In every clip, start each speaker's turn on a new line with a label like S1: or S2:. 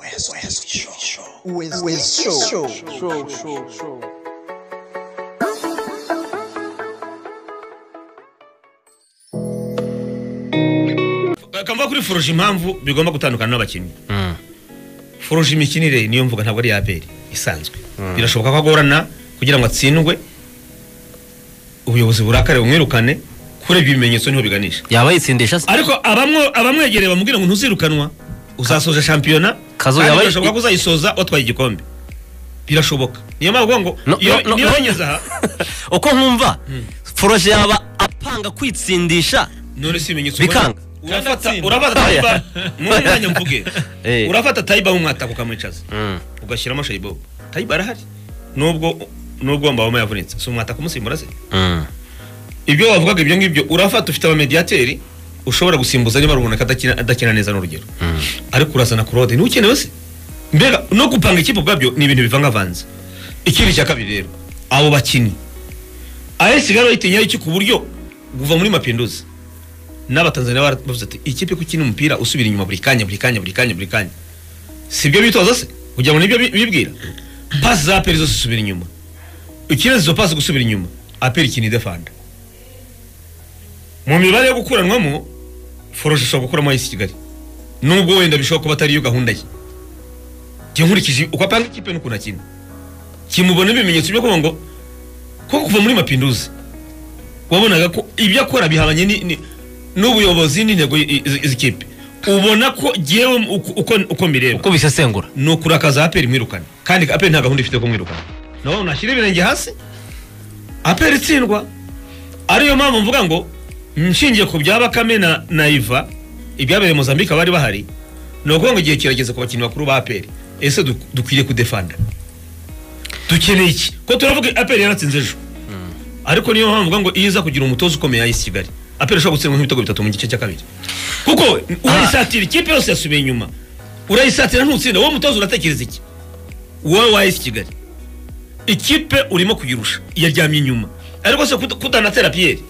S1: West, West Show. West, West Show. Show, show, show.
S2: kamva kuri foruje impamvu bigomba gutandukana n'abakinnyi. Foruje imikinire niyo mvuga ntabwo ari iya aperi isanzwe. Birashoboka ko agorana kugira ngo atsindwe. Ubuyobozi burakare bumwirukane kurebye ibimenyetso ni ho biganisha.
S3: Yaba yitsindisha
S2: ariko abamwegereye bamubwira ngo ntuzirukanwa uzasoza shampiyona?
S3: Kazo
S2: kandi
S3: yaba-
S2: birashoboka ko uzayisoza watwaye igikombe. Birashoboka. Niyo mpamvu ngo niyo
S3: no.
S2: yageze aha
S3: uko nkumva foroje yaba apanga kwitsindisha.
S2: None si ibimenyetso
S3: Bikanga.
S2: urafata tayiba mu mwanya mvuge.
S3: Eh.
S2: urafata tayiba nk'umwataka ukamwicaza ugashyiramo shayibobo tayiba arahari. Nubwo nubwo mbawoma yavunitse si umwataka umusimbura se
S3: Mm.
S2: ibyo wavugaga ibyo ngibyo urafata ufite abamediyateri ushobora gusimbuza niba ruboneka adakina adakina neza n'urugero. Ariko urazana kurode ntukenewe se mbega no gupanga ikipe ubwabyo ni ibintu bivangavanze. Ikindi cya kabiri rero abo bakinnyi AS Kigali bayitinyaho iki ku buryo kuva muri mapinduzi n'abatanzaniya baravuze ati ikipe ko ikina umupira usubira inyuma buri kanya buri kanya buri kanya buri kanya. Si ibyo bitoza se? Kugira ngo ni byo bi- bibwira. Pasi za aperi zose zisubira inyuma. Ukeneye izo pasi gusubira inyuma. Aperi ikina idefanda mu mibare yo gukuranwamo foroshe ishobora gukuramo ayisi kigali nubwo wenda bishobora kuba atari yo gahunda ye njye nkurikije uko apanga ikipe n'ukuntu akina kimubonamo ibimenyetso byo kuvuga ngo ko kuva muri mapinduzi wabonaga ko ibyo akora bihabanye n'ubuyobozi n'intego y- i- izi kipe ubona ko jyewe uko- mbireba
S3: uko bisesengura
S2: ni ukurakaza aperi mwirukane kandi aperi nta gahunda ifite yo kumwirukana nawe nashyira ibirenge hasi. Aperi itsindwa ariyo mpamvu mvuga ngo nshingiye ku bya bakame na na iva ibyabereye mozambique bari bahari ni ukuvuga ngo igihe kirageze ku bakinnyi bakuru ba aperi ese du- dukwiriye kudefanda? Dukeneye iki? Ko turavuga aperi yaratsinze ejo? Ariko niyo mpamvu ngo iyo iza kugira umutoza ukomeye ayisi kigali. Aperi ishobora gutsindwa nk'ibitego bitatu mu gice cya kabiri. Kuko urayisatira ikipe yose yasubiye inyuma. Urayisatira ntutsinda wowe mutoza uratekereza iki? Wowe wa ayisi kigali. Ikipe urimo kuyirusha. Yaryamye inyuma. Ariko se kutanatera piyeri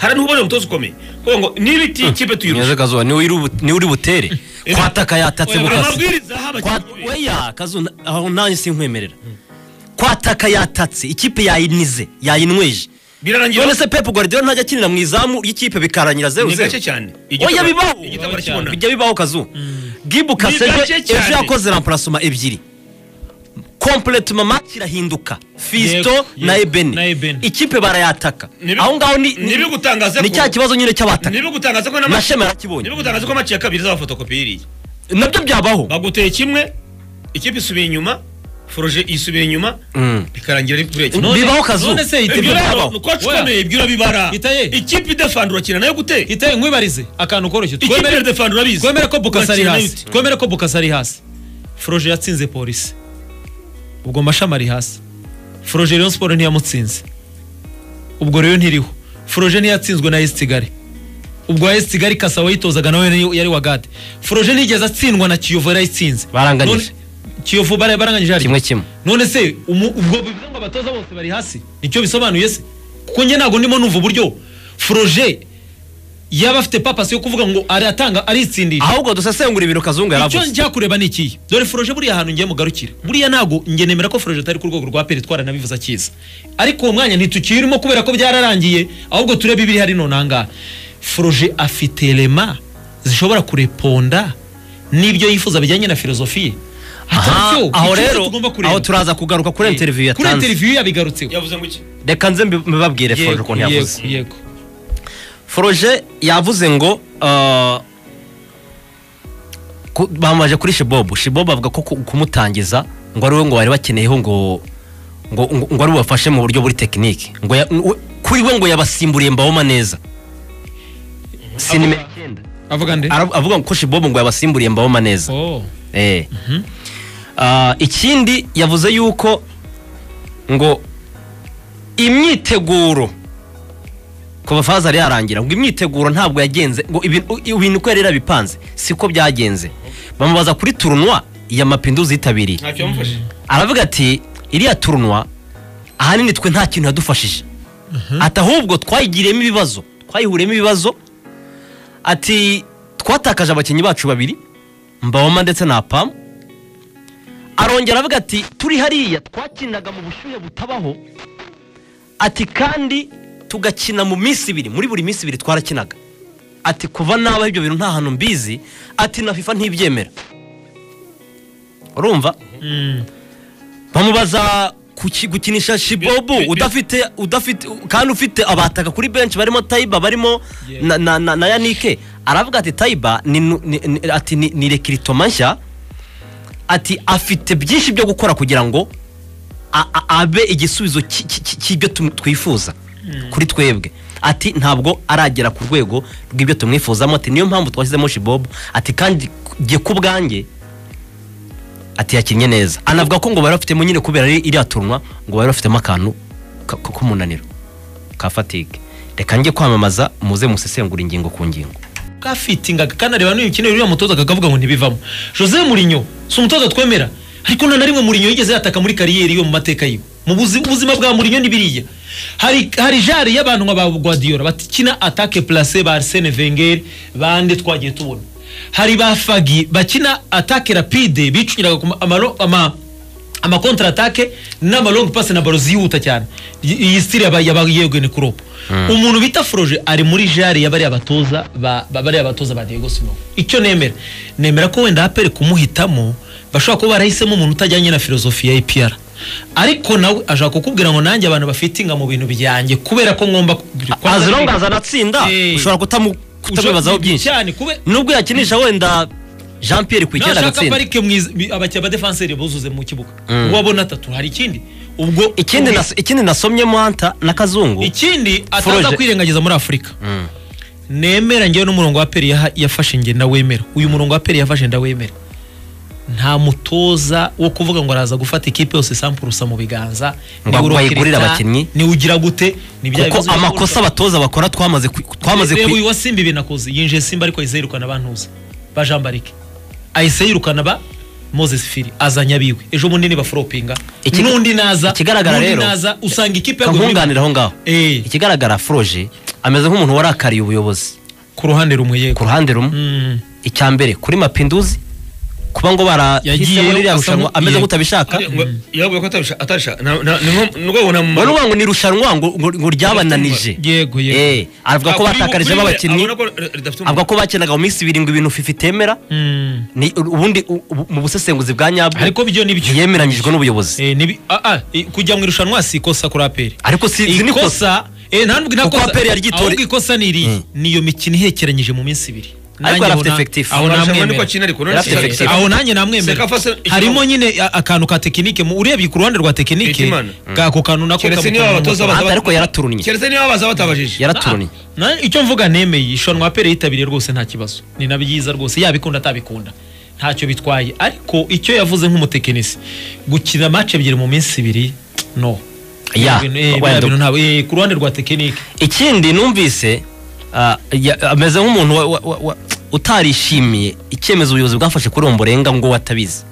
S2: hari n'ubona umutoza ukomeye kuko ngo niba iti ikipe tuyirusha
S3: kazuba ni we uri butere kwataka yatatse Kwa-
S2: abakinnyi
S3: weya kazu aho nanjye sinkwemerera kwataka yatatse ikipe yayinize yayinweje
S2: birarangira
S3: none se pepu guardiola ntajya akinira mu izamu ry'ikipe bikarangira zeru
S2: ni
S3: zeru
S2: gake cyane
S3: oya bibaho bijya bibaho kazu gibu
S2: cyane.
S3: ejo yakoze ramparasoma ebyiri kompletuma match irahinduka fisto
S4: Yego,
S3: na ebeni ikipe barayataka. Aho ngaho ni cya kibazo nyine cy'abataka.
S2: Na
S3: shema yarakibonye
S2: ntibigutangaza ko match ya kabiri z'abafotokopi iriya.
S3: Nabyo byabaho.
S2: Baguteye kimwe ikipe isubiye inyuma foroje isubira inyuma
S3: Mm.
S2: bikarangira ari kuri
S3: No, bibaho kazu.
S4: none se
S2: ibyo ni koci ukomeye ibyo urabibara. Ikipe idefanda urakina na yo gute?
S4: Itaye nkwibarize. Akantu koroshye.
S2: Ikipe
S4: twemere
S2: idefanda urabizi
S4: twemere ko bukasa ari hasi. Twemere ko bukasa ari hasi. Foroje yatsinze polisi ubwo mashami ari hasi. Foroje rayon siporo ntiyamutsinze ubwo rero ntiriho. Foroje ntiyatsinzwe na esi kigali. Ubwo esi kigali kasa wayitozaga nawe yari- yari wa gade foroje ntigeze atsindwa na kiyovu yarayitsinze
S3: Baranganyije.
S4: Kiyovu bara- baranganyije hari
S3: kimwe kimwe.
S4: None se ubwo bivuze ngo abatoza bose bari hasi? Nicyo bisobanuye se? Kuko njye ntabwo ndimo numva uburyo foroje yaba afite papasi yo kuvuga ngo aratanga aritsindisha
S3: ahubwo dusesengura ibintu kazungu
S4: icyo
S3: yaravuze
S4: njya kureba ni ikihe? Dore foroje buriya hantu ngiye mugarukire. Buriya ntabwo njye nemera ko foroje atari ku rwego rwa peri twaranabivuze akiza. Ariko uwo mwanya ntitukirimo kubera ko byararangiye ahubwo turebe ibiri hari none ahangaha foroje afite rema zishobora kureponda n'ibyo yifuza bijyanye na filozofi. Ye
S3: Aha,
S4: Attention,
S3: aho
S4: icyo
S3: rero aho turaza kugaruka kuri
S4: Eh,
S3: interview
S4: kuri
S3: yatanze
S4: interview yabigarutseho
S2: yavuze ngo iki?
S3: Reka nze mbi- mbibabwire foroje ukuntu yavuze.
S4: yego.
S3: Foroje yavuze ngo ku- bamaje kuri shibobu shibobu avuga ko ku- kumutangiza ngo ari we ngo bari bakeneyeho ngo ngo ngo ari bubafashe mu buryo buri tekinike kuri we ngo yabasimburiye mbawoma neza.
S4: Avuga
S3: ko shibobu ngo yabasimburiye mbawoma neza.
S4: Oh.
S3: Eh. Ah, ikindi yavuze yuko ngo imyiteguro kuva faza yari yarangira ngo imyiteguro ntabwo yagenze ngo ibintu uko yari yarabipanze siko byagenze. Bamubaza kuri turunwa ya mapinduzi yitabiriye. Aravuga ati iriya turunwa ahanini twe nta kintu yadufashije. Ati ahubwo twayigiriyemo ibibazo twayihuriyemo ibibazo. Ati twatakaje abakinnyi bacu babiri mbawoma ndetse na pamu arongera avuga ati turi hariya twakinaga mu bushyuhe butabaho. Ati kandi tugakina mu minsi ibiri muri buri minsi ibiri twarakinaga. Ati kuva nabaho ibyo bintu nta hantu mbizi ati na fifa ntibyemera. Urumva?
S4: Mm.
S3: bamubaza gukinisha shibobu? Udafite udafite kandi ufite abataka kuri benshi barimo tayiba barimo na, yanike aravuga ati tayiba ni, rekiritoma nshya ati afite byinshi byo gukora kugira ngo abe igisubizo cy- cy- cy- cy'ibyo twifuza. Kuri twebwe. Ati ntabwo aragera ku rwego rw'ibyo tumwifuzamo. Ati niyo mpamvu twashyizemo shibobu ati kandi jye ku bwanjye ati yakinnye neza. Anavuga ko ngo bari bafitemo nyine kubera iriya turunwa ngo bari bafitemo akantu k'umunaniro ka fatigue. Reka njye kwamamaza muze musesengura ingingo ku ngingo.
S4: Kafitingaga kanareba n'imikino uriya mutoza akakavuga ngo ntibivamo. Jose murinyo si umutoza twemera? Ariko nta na rimwe murinyo yigeze yataka muri kariyeri yo mu mateka yiwe. Mu buzi- buzima bwa murinyo ni biriya. Hari hari jari y'abantu nka ba guardiola batikina atake place ba arsene wenger bande twagiye tubona. Hari ba fagi bakina atake rapide bicunyiraga ku ma- amaro- ama ama contre attaque n'ama long pass na baro zihuta cyane. Iyi style yaba yaba yegene Klopp umuntu bita Froge ari muri jari yabari abatoza ba ba- bari abatoza ba Diego Simeone. Icyo nemera? Nemera ko wenda apere kumuhitamo bashobora kuba barahisemo umuntu utajyanye na filozofi ya APR ariko nawe ashaka kukubwira ngo nanjye abantu bafitinga mu bintu byanjye kubera ko ngomba
S3: azirong azanatsinda
S4: Eh.
S3: ushobora kutamu- kutamwibazaho byinshi. nubwo yakinisha wenda jean pierre ku icyenda
S4: nashaka
S3: agatsinda
S4: abakiriya badefanseri buzuze mu kibuga.
S3: Mm.
S4: wabona atatu hari ikindi? Ubwo
S3: ikindi nas- ikindi nasomyemo hanta na kazungu.
S4: Ikindi ataza kwirengagiza muri afurika
S3: Mm.
S4: nemera ngewe n'umurongo wa peri yafashe nge ndawemera uyu murongo wa peri yafashe ndawemera nta mutoza wo kuvuga ngo araza gufata ikipe yose sampurusa mu biganza urokirita,
S3: abakinnyi.
S4: ni we ugira gute?
S3: Kuko amakosa abatoza bakora twamaze twamaze
S4: reba
S3: kwi-
S4: uyu wa simba ibintu akoze yinjiye simba ariko ahise yirukana abantuza ba jean barike ahise yirukana ba moses fili. Azanye abiwe ejo bundi niba foropinga
S3: Ikiga-
S4: n'undi naza
S3: ikigaragara rero-
S4: usanga ikipe
S3: kankunganira aho ngaho.
S4: Eh,
S3: ikigaragara foroje ameze nk'umuntu warakariye ubuyobozi.
S4: Ku ruhande rumwe yego.
S3: Ku ruhande rumwe.
S4: Mm.
S3: icya mbere kuri mapinduzi kuba ngo barahisemo muri iriya rushanwa ameze
S4: yego.
S3: nk'utabishaka.
S2: Yavuga ko atabisha- atabishaka Na- na- ni nko- ni rwego na
S3: bari uvuga ngo ni irushanwa ngo ryabananije.
S4: Yego yego.
S3: Eh, aravuga ko batakarijemo abakinnyi avuga ko bakinaga mu minsi ibiri ngo ibintu fifa itemera
S4: Mm.
S3: ni ubundi mu busesenguzi bwa nyabwo
S4: ariko byo ni byo.
S3: ntiyemeranyijwe n'ubuyobozi.
S4: Eh, kujya mu irushanwa si ikosa kuri aperi.
S3: Ariko si
S4: ikosa eh, nta nubwo nta
S3: Kuko
S4: kosa
S3: APR yari ryitore-
S4: ahubwo ikosa ni iri.
S3: Mm.
S4: niyo mikino ihekeranyije mu minsi ibiri.
S3: Ariko yari afite effective.
S4: aho namwemera. aho nanjye namwemera harimo nyine akantu ka tekinike urebye ku ruhande rwa tekinike ako kantu nako
S3: Anta ariko yaraturunnye
S2: keretse niba baza batabajije
S3: yaraturunnye
S4: Na- icyo mvuga nemeye ishonwa apere yitabiriye rwose nta kibazo. Ni na byiza rwose. Yabikunda atabikunda ntacyo bitwaye. Ariko icyo yavuze nk'umutekinisi gukina match ebyiri mu minsi ibiri no. Eh, eh, ku ruhande rwa tekinike.
S3: Ikindi numvise ah, ya- ameze nk'umuntu utarishimiye icyemezo ubuyobozi bwafashe kuri uwo murenga ngo watabizi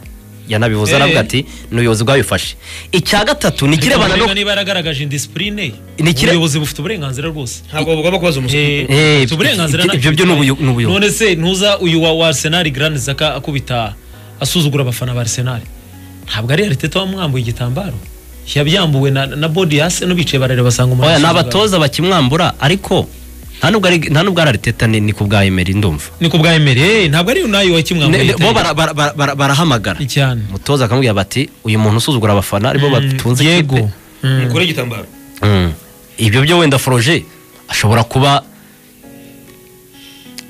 S3: yanabivuze
S4: Eh.
S3: aravuga ati ni ubuyobozi bwabifashe icya gatatu ni ikirebana no
S4: niba yaragaragaje indisipurine ubuyobozi bufite uburenganzira rwose
S2: ntabwo bugomba kubaza umusoro
S4: Eh,
S3: Eh,
S4: uburenganzira
S3: ibyo- byo ni ubuyo- ni ubuyobozi.
S4: none se ntuza uyu wa Arsenal Grand Zaka akubita asuzugura abafana ba Arsenal ntabwo ari Arteta wamwambuye igitambaro yabyambuwe na, na body hasi no bicaye barareba basanga umuntu
S3: oya ni
S4: asuzugura.
S3: abatoza bakimwambura ariko nta nubwo ari nta nubwo ari ariteta ni ku bwa emeri ndumva.
S4: Ni ku bwa Emery. Eh, ntabwo ari unayi wakimwambuye
S3: ne- bo bara- bara- bara- bara- barahamagara.
S4: Cyane
S3: umutoza akamubwira bati uyu muntu usuzugura abafana ari bo batunze
S4: yego.
S3: ikipe.
S4: Mm.
S2: mukore igitambaro.
S3: Mm. ibyo byo wenda foroje ashobora kuba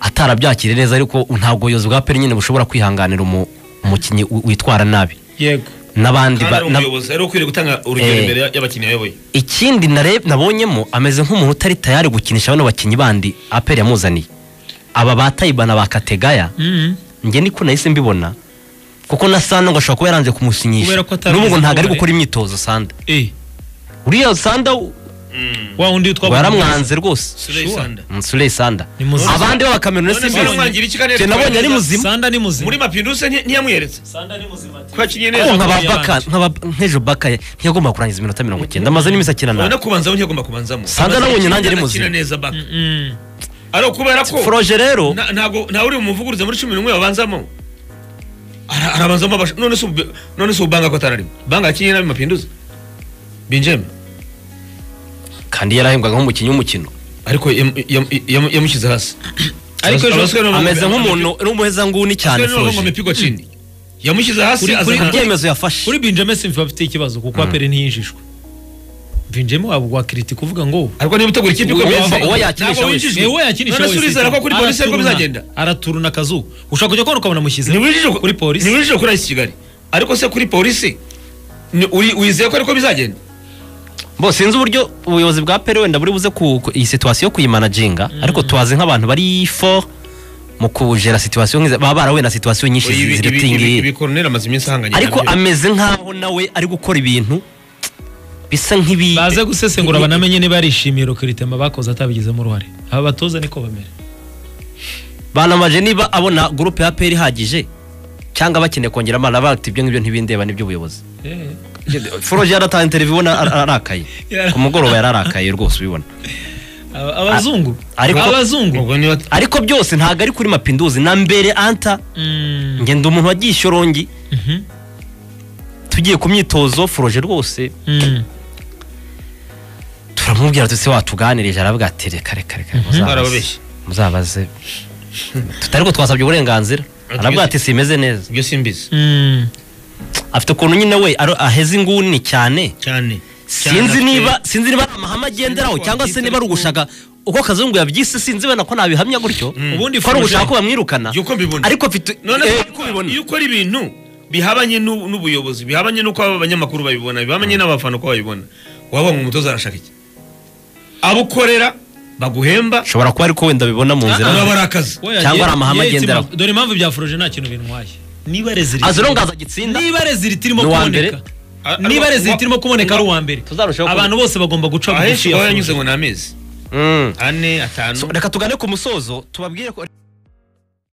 S3: atarabyakiriye neza ariko ntabwo ubuyobozi bwa peri nyine bushobora kwihanganira umu- umukinnyi wi- witwara nabi.
S4: Yego.
S3: N'abandi
S2: umuyobozi ari ukwiriye gutanga urugero
S3: Eh.
S2: imbere y'abakinnyi ayoboye
S3: ikindi nabonyemo ameze nk'umuntu utari tayari gukinisha bano bakinnyi bandi aperi yamuzaniye. Aba ba tayibana ba kategaya.
S4: Mm.
S3: njye niko nahise mbibona. Kuko na sanda ngo ashobora kuba yaranje kumusinyisha. N'ubu ngo ntabwo ari gukora imyitozo sanda.
S4: Eh.
S3: Uriya sanda
S4: wa undi
S3: ngo
S4: witwa
S3: yaramwanze rwose.
S2: Suleyi Sanda
S3: Mm, abandi
S2: kandi
S3: Njye nabonye ari muzima.
S4: Sanda ni muzima.
S2: Muri mapinduzi nti- ntiyamweretse
S4: Sanda ni muzima
S2: yakinnye
S3: Ariko
S2: neza.
S3: nkaba baka nkaba nk'ejo baka ntiyagomba kurangiza iminota mirongo icyenda. Amaze n'iminsi akina
S2: urabona
S3: nabi
S2: kubanzamo ntiyagomba kubanzamo.
S3: Sanda nabonye nanjye ari muzima.
S4: Mm.
S2: ari ukubera ko
S3: foroje rero
S2: ntabwo ntawe uri bumuvuguruze muri cumi n'umwe babanzamo Ara- arabanzamo none se banga ko atararimo. Banga yakinnye nabi mapinduzi. Binjeme
S3: kandi yarahembwaga nk'umukinnyi w'umukino.
S2: Ariko yam- yam- yam- yamushyize hasi.
S4: Ariko ejo-
S3: ameze nk'umuntu
S2: n'umuheza
S3: nguni
S2: cyane chini yamushyize hasi
S4: Kuri- kuri
S3: ibyemezo yafashe.
S4: Kuri Benjamin Simfa bafite ikibazo kuko apere ntiyinjijwe Benjamin waba wakiriti kuvuga ngo
S2: ariko niba utegura ikipe ikomeye
S3: uwo- yakinisha wese.
S4: Eh, we yakinisha wese.
S2: urizera ko kuri polisi ariko bizagenda.
S4: araturuna akazu. Ushaka kujya kubona ukabona mushyize kuri polisi
S2: ntiwinjije kuri ayisi kigali. Ariko se kuri polisi uri- wizeye ko ariko bizagenda
S3: bo sinzi uburyo ubuyobozi bwa pere wenda buri buze iyi situwasiyo kuyimanaginga. Ariko tubazi nk'abantu bari for mu kujera situwasiyo nk'izi baba barahuye na situwasiyo nyinshi
S2: Ibi- ibi- ibi-
S3: ziritingi
S2: ibi koroneri amaze iminsi ahanganye
S3: ariko ameze nk'aho nawe ari gukora ibintu bisa nk'ibi
S4: baze gusesengura banamenye niba yarishimiye rokiritema bakoze atabigizemo uruhare. Aba batoza niko bamera
S3: banamaje niba abona gurupe ya peri ihagije cyangwa bakeneye kongera amana bati ibyo ngibyo ntibindeba n'iby'ubuyobozi foroje yarataha interiviyu ubona ar- arakaye ku mugoroba yararakaye rwose ubibona.
S4: Aba- abazungu
S3: ariko-
S4: abazungu
S3: ariko byose ntabwo ari kuri mapinduzi. Na mbere anta
S4: Mm,
S3: ngenda umuntu wagiye ishyorongi
S4: mhm,
S3: tugiye ku myitozo foroje rwose.
S4: Mm.
S3: turamubwira tuti watuganirije? Aravuga ati reka reka reka muzabaze.
S2: Barababeshya.
S3: muzabaze. Tutari ko twasabye uburenganzira. Aravuga ati simeze neza.
S2: ibyo simbizi.
S4: Mm.
S3: Afite ukuntu nyine we aheza inguni cyane?
S2: Cyane.
S3: Sinzi niba sinzi niba ari amahame agenderaho cyangwa se niba ari ugushaka. Uko kazungu yabyise sinzi wenda ko nabihamya gutyo.
S4: Ubundi
S3: ko ari ugushaka ko bamwirukana.
S2: Uko
S3: ariko mfite
S2: none
S3: eh,
S2: se iyo ukora ibintu bihabanye n'u- n'ubuyobozi bihabanye n'uko aba banyamakuru babibona bihabanye n'abafana uko babibona. Waba ngo umutoza arashaka iki? Abo ukorera baguhemba.
S3: Ushobora kuba ariko wenda bibona mu nzira.
S4: Oya,
S3: Cyangwa ari amahame agenderaho.
S4: dore impamvu bya foroje nta kintu bintwaye niba reziliti irimo kuboneka niba reziliti irimo kuboneka ari uwa mbere. Abantu bose bagomba guca
S2: ahenshi
S4: bugufi ya
S2: aho yanyuze ngo ni amezi.
S3: Mm.
S2: ane atanu.
S3: Reka tugane ku musozo tubabwire ko